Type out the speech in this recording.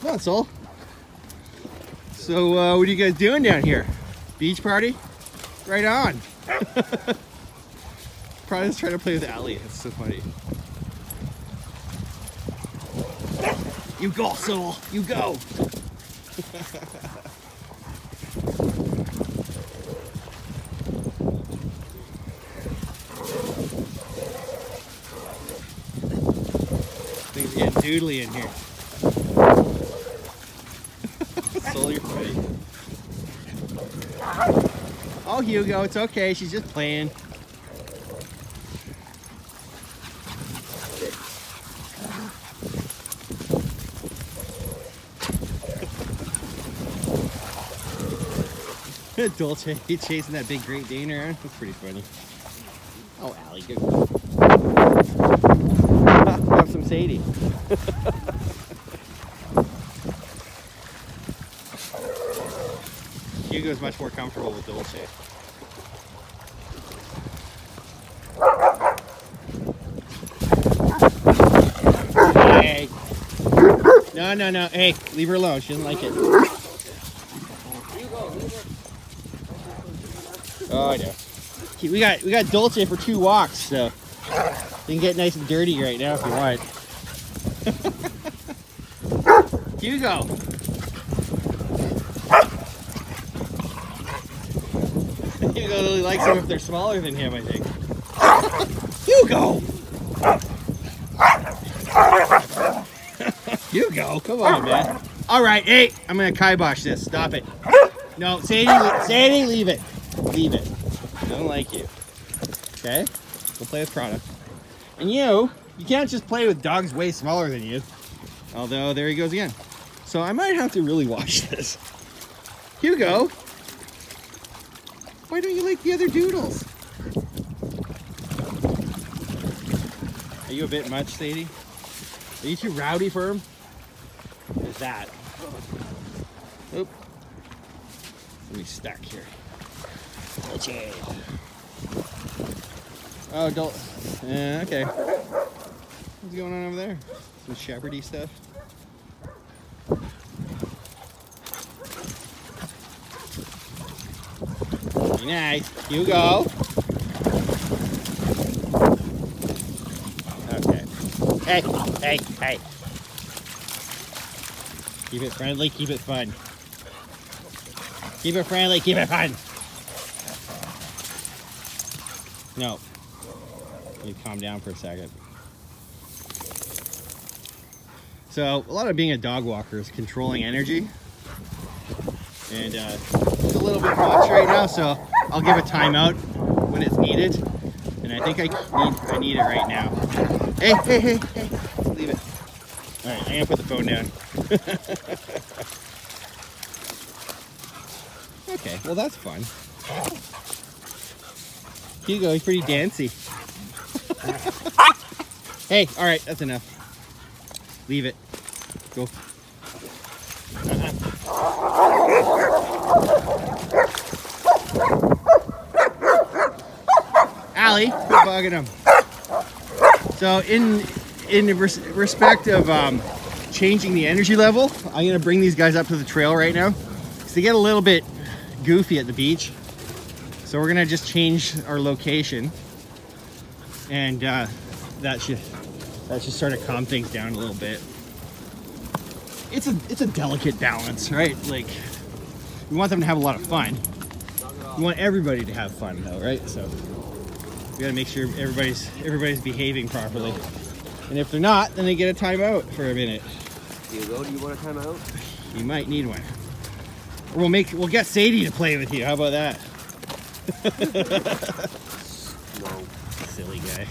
Come all. So, uh, what are you guys doing down here? Beach party? Right on. Probably just trying to play with Aly. It's so funny. You go, Soul. You go. Things getting doodly in here. Soul, you're funny. Oh, Hugo, it's okay. She's just playing. Dolce chasing that big Great Dane around. That's pretty funny. Oh, Aly, good. Have some Sadie. Hugo's much more comfortable with Dolce. Hey. No, no, no. Hey, leave her alone. She doesn't like it. Oh, I know. We got we got Dolce for two walks, so you can get nice and dirty right now if you want. Hugo. Hugo really likes them if they're smaller than him, I think. Hugo! Hugo, come on, man. All right, hey, I'm gonna kibosh this. Stop it. No, Sadie, Sadie, leave it. Leave it. I don't like you. Okay? Go play with Prada. And you, you can't just play with dogs way smaller than you. Although, there he goes again. So I might have to really watch this. Hugo, why don't you like the other doodles? Are you a bit much, Sadie? Are you too rowdy for him? Is that? Oop. Let me stuck here. Okay. Oh, don't. Yeah, okay. What's going on over there? Some shepherdy stuff. Very You go. Okay. Hey, hey, hey. Keep it friendly, keep it fun. Keep it friendly, keep it fun. No. You calm down for a second. So, a lot of being a dog walker is controlling energy. And uh, it's a little bit much right now, so I'll give a timeout when it's needed. And I think I need, I need it right now. Hey, hey, hey, hey, leave it. All right, I'm gonna put the phone down. okay, well that's fun. Hugo, he's pretty dancy. hey, all right, that's enough. Leave it. Go. Aly, quit bugging him. So in in res respect of um, changing the energy level, I'm gonna bring these guys up to the trail right now. Because they get a little bit goofy at the beach. So we're gonna just change our location. And uh, that should that should sort of calm things down a little bit. It's a it's a delicate balance, right? Like we want them to have a lot of fun. We want everybody to have fun though, right? So we gotta make sure everybody's everybody's behaving properly. And if they're not, then they get a timeout for a minute. Hugo, do you want a timeout? You might need one. Or we'll make we'll get Sadie to play with you. How about that? No. Silly guy.